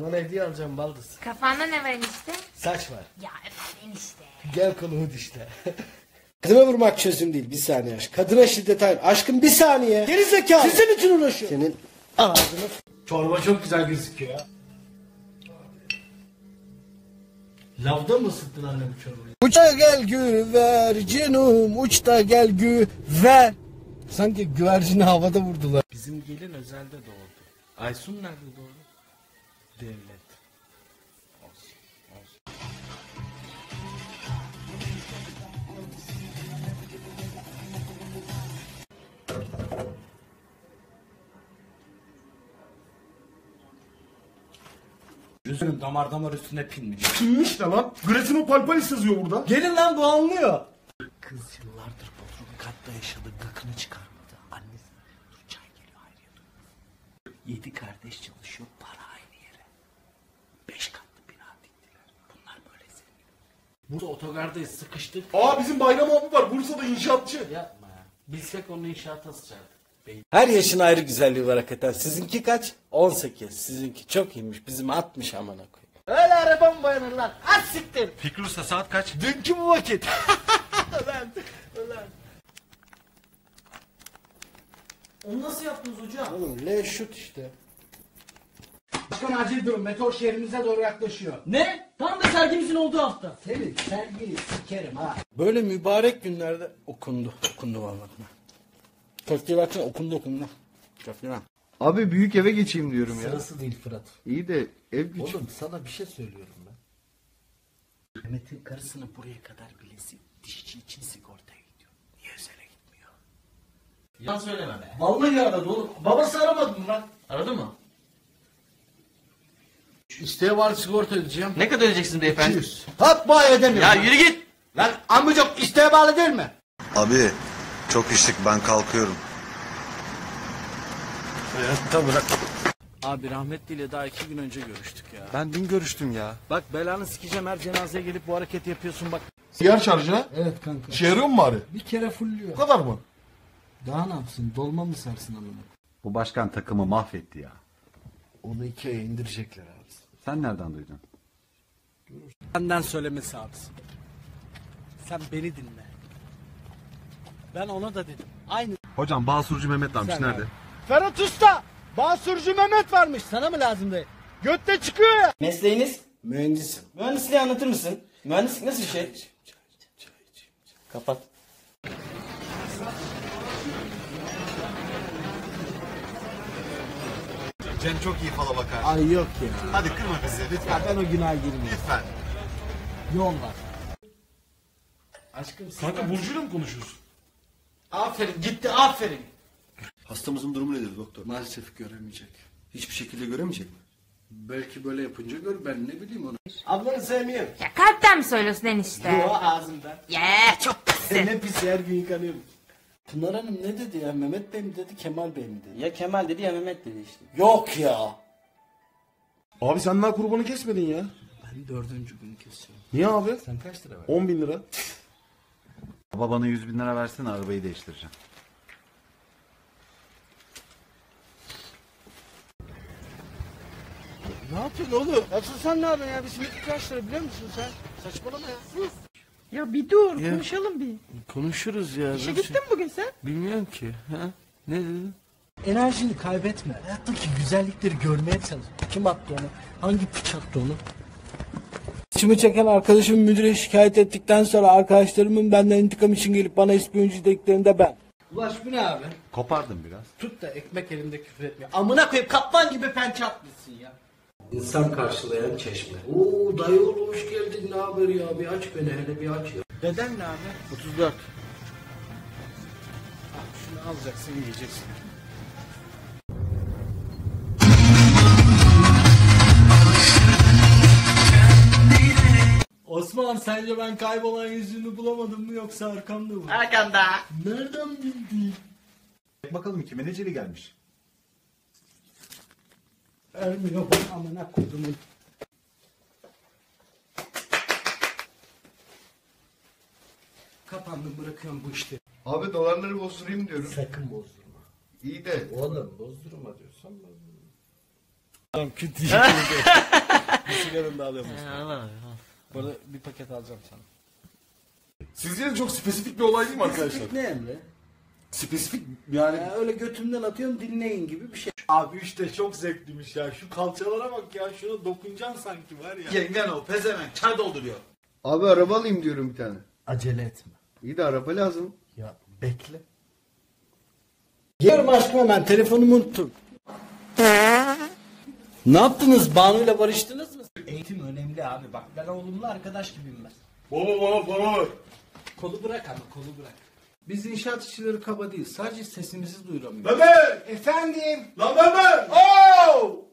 Bana hediye alacağım baldız. Kafanda ne var enişte? Saç var. Ya efendim enişte. Gel konu hud işte. Kızıma vurmak çözüm değil. Bir saniye aşk. Kadına şiddet hayır. Aşkım bir saniye. Geri zekalı. Sizin için uğraşıyor. Senin ağzını. Çorba çok güzel gözüküyor ya. Lavda mı ısıttın anne bu çorbayı? Uçta gel güvercinim, uçta gel güver. Sanki güvercini havada vurdular. Bizim gelin özelde doğdu. Aysun nerede doğdu? Devlet. Olsun, damar damar üstüne pinmiş. Kimmiş de lan? Gretino palpalis yazıyor burada. Gelin lan bu anlıyor. Kız yıllardır Bodrum katta yaşadı. Gıkını çıkarmadı. Annesi dur çay geliyor Hayriye dur. Yedi kardeş çalışıyor. Para aynı yere. Beş katlı bina diktiler. Bunlar böyle zengin. Burada otogardayız sıkıştık. Aa bizim Bayram abi var Bursa'da inşaatçı. Yapma ya. Bilsek onu inşaata sıçardık. Her yaşın ayrı güzelliği var hakikaten. Sizinki kaç? 18. Sizinki çok iyiymiş. Bizim 60 amına koyayım. Öyle araba mı boyanır lan? Az siktir. Fikri Usta saat kaç? Dünkü bu vakit. ulan, ulan. Onu nasıl yaptınız hocam? Oğlum L şut işte. Başkan acil durum. Meteor şehrimize doğru yaklaşıyor. Ne? Tam da sergimizin olduğu hafta. Senin sergini sikerim ha. Böyle mübarek günlerde okundu. Okundu vallahi. Köfteye baksana okundu okundu. Köfteye bak. Abi büyük eve geçeyim diyorum ya. Sırası değil Fırat. İyi de ev küçük. Oğlum sana bir şey söylüyorum ben. Mehmet'in karısını buraya kadar bilesi dişçi için sigortaya gidiyor. Niye özele gitmiyor? Yalan söyleme be. Vallahi aradı oğlum. Babası aramadı mı lan? Aradı mı? İsteğe var sigorta ödeyeceğim. Ne kadar ödeyeceksin beyefendi? 200. Hop bu ay ödemiyorum. Ya yürü git. Lan amcuk isteğe bağlı değil mi? Abi çok içtik ben kalkıyorum. Hayatta bırak. Abi rahmetliyle daha iki gün önce görüştük ya. Ben dün görüştüm ya. Bak belanı sikeceğim her cenazeye gelip bu hareketi yapıyorsun bak. Yer şarjı ha? Evet kanka. İşe yarıyor mu bari? Bir kere fulluyor. Bu kadar mı? Daha ne yapsın? Dolma mı sarsın amına? Bu başkan takımı mahvetti ya. Onu iki aya indirecekler abi. Sen nereden duydun? Benden söylemesi abi. Sen beni dinle. Ben ona da dedim. Aynı. Hocam Basurcu Mehmet varmış Sen nerede? abi. Ferhat Usta! Basurcu Mehmet varmış. Sana mı lazım değil? Götte çıkıyor ya. Mesleğiniz? Mühendisim. Mühendisliği anlatır mısın? Mühendislik nasıl bir şey? Kapat. Cem çok iyi fala bakar. Ay yok ya. Hadi kırma bizi lütfen. Ben o günah girmeyeyim. Lütfen. Yol var. Aşkım sen... Kanka Burcu'yla mı konuşuyorsun? Aferin gitti aferin. Hastamızın durumu nedir doktor? Maalesef göremeyecek. Hiçbir şekilde göremeyecek mi? Belki böyle yapınca gör ben ne bileyim onu. Ablanı sevmiyorum. Ya kalpten mi söylüyorsun enişte? Yo ağzımdan. Ya çok pis. ne pis her gün yıkanıyorum. Pınar Hanım ne dedi ya? Mehmet Bey mi dedi, Kemal Bey mi dedi? Ya Kemal dedi ya Mehmet dedi işte. Yok ya. Abi sen daha kurbanı kesmedin ya. Ben dördüncü gün kesiyorum. Niye abi? Sen kaç lira ver? 10 bin lira. Baba bana 100 bin lira versene arabayı değiştireceğim. Ne yapıyorsun oğlum? Asıl sen ne yapıyorsun ya? Simit kaç lira biliyor musun sen? Saçmalama ya. Ya bir dur konuşalım bir. Konuşuruz ya. İşe gittin mi bugün sen? Bilmiyorum ki. Ha? Ne dedin? Enerjini kaybetme. Hayattaki güzellikleri görmeye çalış. Kim attı onu? Hangi piç attı onu? İçimi çeken arkadaşım müdüre şikayet ettikten sonra arkadaşlarımın benden intikam için gelip bana ispiyoncu dediklerinde ben. Ulaş bu ne abi? Kopardım biraz. Tut da ekmek elimde küfür etmiyor. Amına koyup kaplan gibi pençe atmışsın ya. İnsan karşılayan çeşme. Oo dayı oğlu hoş geldin ne haber ya bir aç beni hele bir aç ya. Beden ne abi? 34. Al şunu alacaksın yiyeceksin. Osman sence ben kaybolan yüzünü bulamadım mı yoksa arkamda mı? Arkanda. Nereden bildin? Bakalım kime neceli gelmiş. Ermiyor bana amına kodumun. Kapandım bırakıyorum bu işte. Abi dolarları bozdurayım diyorum. Sakın bozdurma. İyi de Oğlum bozdurma diyorsan bozdurma. Tamam küt Bir sigaranı da alıyorum. Bu arada bir paket alacağım sana. Sizce de çok spesifik bir olay değil mi arkadaşlar? Ne Emre? Spesifik yani Ya öyle götümden atıyorum dinleyin gibi bir şey. Abi işte çok zevkliymiş ya. Şu kalçalara bak ya. Şuna dokunacaksın sanki var ya. Yengen o pezevenk çay dolduruyor. Abi araba alayım diyorum bir tane. Acele etme. İyi de araba lazım. Ya bekle. Geliyorum aşkım hemen telefonumu unuttum. ne yaptınız? Banu'yla barıştınız mı? Eğitim önemli abi bak ben oğlumla arkadaş gibiyim ben. Baba baba baba. Kolu bırak ama kolu bırak. Biz inşaat işçileri kaba değil. Sadece sesimizi duyuramıyoruz. Mehmet! Efendim? Lan Mehmet! Oo!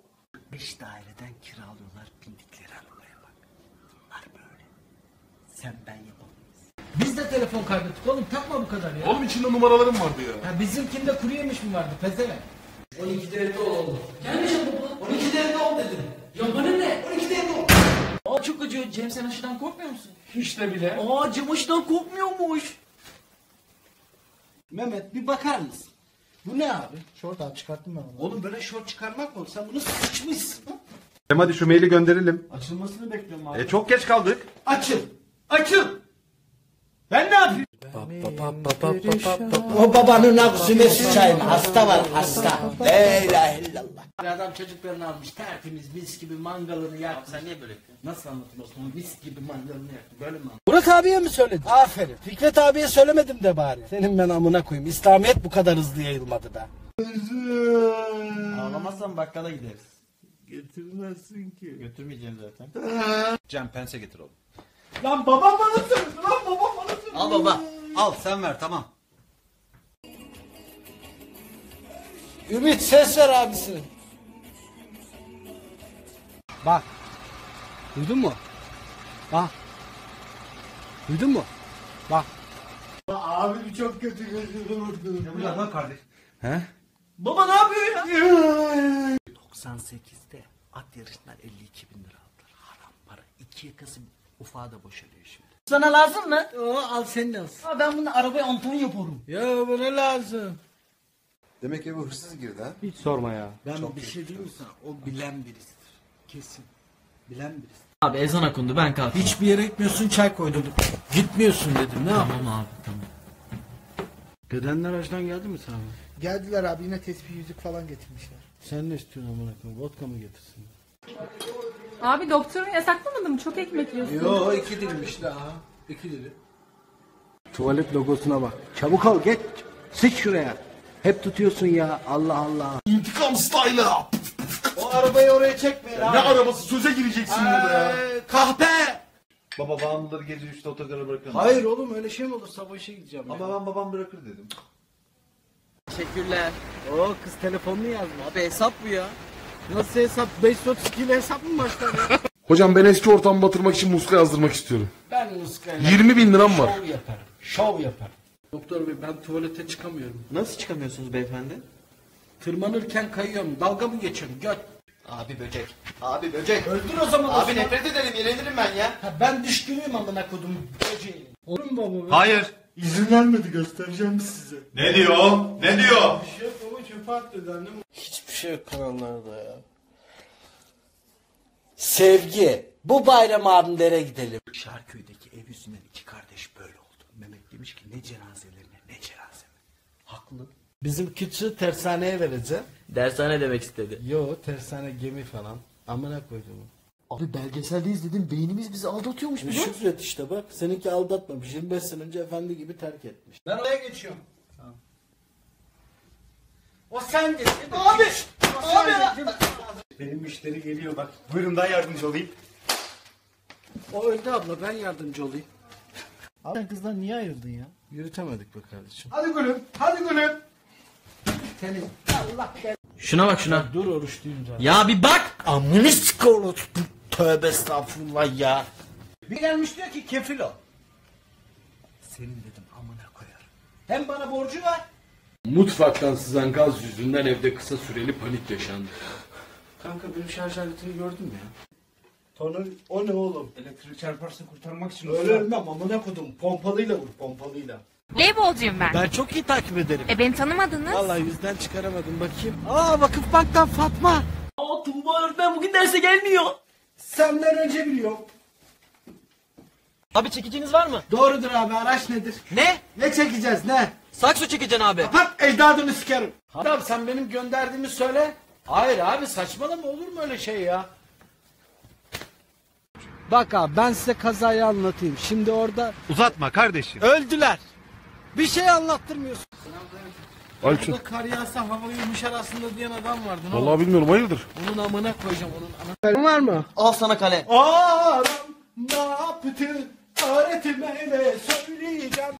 Beş daireden kiralıyorlar bindikleri arabaya bak. Bunlar böyle. Sen ben yapamayız. Biz de telefon kaybettik oğlum takma bu kadar ya. Oğlum içinde numaralarım vardı ya. Ha bizimkinde kuru yemiş mi vardı pezevenk? 12 derede oğlum. Gelmiş baba. 12 derede ol dedim. Ya bana ne? 12 derede ol. Aa çok acıyor. Cem sen aşıdan korkmuyor musun? Hiç de bile. Aa Cem aşıdan korkmuyormuş. Mehmet bir bakar mısın? Bu ne abi? Şort abi çıkarttım ben onu. Oğlum böyle şort çıkarmak mı? Sen bunu sıçmışsın. Hem hadi şu maili gönderelim. Açılmasını bekliyorum abi. E çok geç kaldık. Açıl. Açıl. Ben ne yapayım? O babanın aksine sıçayım. Hasta var hasta. La ilahe illallah. Adam çocuklarını almış tertemiz mis gibi mangalını yaktı. Sen niye böyle Nasıl anlatayım Osman? Mis gibi mangalını yaktı. Böyle mi Burak abiye mi söyledin? Aferin. Fikret abiye söylemedim de bari. Senin ben amına koyayım. İslamiyet bu kadar hızlı yayılmadı da. Ağlamazsan bakkala gideriz. Getirmezsin ki. Götürmeyeceğim zaten. Cem pense getir oğlum. Lan babam bana söyledi. Lan babam bana. Al baba. Al sen ver tamam. Ümit ses ver abisine. Bak. Duydun mu? Bak. Duydun mu? Bak. Abi çok kötü gözünü vurdu. Ulan lan kardeş. Baba ne yapıyor ya? 98'de at yarışından 52 bin lira aldılar. Haram para. İki yakası ufağa da boşalıyor şimdi. Sana lazım mı? O al senin olsun. Aa, ben bunu arabaya Anton yaparım. Ya bu ne lazım? Demek eve hırsız girdi ha. Hiç sorma ya. Ben bir şey diyeyim mi sana? O bilen birisidir. Kesin. Bilen birisi. Abi ezan okundu ben kalktım. Hiçbir yere gitmiyorsun çay koydum. Gitmiyorsun dedim. Ne yapayım? Tamam abi tamam. Dedenler açtan geldi mi sana? Geldiler abi yine tespih yüzük falan getirmişler. Sen ne istiyorsun amına koyayım? Vodka mı getirsin? Abi doktorun yasaklamadı mı? Çok ekmek yiyorsun. Yo iki dilim daha. İki dilim. Tuvalet logosuna bak. Çabuk ol geç. Sıç şuraya. Hep tutuyorsun ya. Allah Allah. İntikam style'ı. O arabayı oraya çekmeyin Ne arabası söze gireceksin burada ya. Kahpe. Baba bağımlıları gece 3'te otogara bırakın. Hayır oğlum öyle şey mi olur? Sabah işe gideceğim. ya. Ama ben babam bırakır dedim. Teşekkürler. O kız telefonunu yazmış. Abi hesap bu ya. Nasıl hesap? 532 ile hesap mı başlar ya? Hocam ben eski ortamı batırmak için muska yazdırmak istiyorum. ben muskayla 20 bin liram var. şov yaparım. Şov yaparım. Doktor bey ben tuvalete çıkamıyorum. Nasıl çıkamıyorsunuz beyefendi? Tırmanırken kayıyorum. Dalga mı geçiyorum? Göt. Abi böcek. Abi böcek. Öldür o zaman. Abi Osman. nefret ederim yenilirim ben ya. Ha, ben düşkünüyüm amına kodum böceği. Olur mu baba? Hayır. İzin vermedi göstereceğim size. Ne diyor? Ne diyor? Bir şey yok baba çöpe at dedi annem. Şey kanallarda ya. Sevgi. Bu bayram abimlere gidelim. Şarköy'deki ev yüzünden iki kardeş böyle oldu. Mehmet demiş ki ne cenazelerine ne cenazeme. Haklı. Bizim küçüğü tersaneye vereceğim. Dershane demek istedi. Yo tersane gemi falan. Amına koydum. Abi belgeselde izledim beynimiz bizi aldatıyormuş biliyor musun? Şükret işte bak. Seninki aldatmamış. 25 sene önce efendi gibi terk etmiş. Ben oraya geçiyorum. O sen git. Abi! Abi! Benim müşteri geliyor bak. Buyurun daha yardımcı olayım. O öldü abla ben yardımcı olayım. Abi sen kızdan niye ayırdın ya? Yürütemedik be kardeşim. Hadi gülüm. Hadi gülüm. Senin Allah Şuna bak şuna. Dur oruç duyunca. Ya bir bak. Amını sikoru. Tövbe estağfurullah ya. Bir gelmiş diyor ki kefil ol. Senin dedim amına koyarım. Hem bana borcu var. Mutfaktan sızan gaz yüzünden evde kısa süreli panik yaşandı. Kanka benim şarj aletini gördün mü ya? Tonur o ne oğlum? Elektrik çarparsa kurtarmak için. Öyle ölmem amına kodum. Pompalıyla vur pompalıyla. Voleybolcuyum ben. Ben çok iyi takip ederim. E beni tanımadınız. Vallahi yüzden çıkaramadım bakayım. Aa Vakıfbank'tan Fatma. Tuğba öğretmen bugün derse gelmiyor. Senden önce biliyorum. Abi çekiciniz var mı? Doğrudur abi araç nedir? Ne? Ne çekeceğiz ne? Sakso çekeceksin abi. Kapat ecdadını sikerim. Adam sen benim gönderdiğimi söyle. Hayır abi saçmalama olur mu öyle şey ya? Bak abi ben size kazayı anlatayım. Şimdi orada Uzatma kardeşim. öldüler. Bir şey anlattırmıyorsun. Aleyküm. Burada kar yağsa hava yumuşar aslında diyen adam vardı. Ne? Vallahi bilmiyorum hayırdır? Onun amına koyacağım onun ana. Var mı? Al sana kalem. Aram ne yaptı? Öğretmene söyleyeceğim.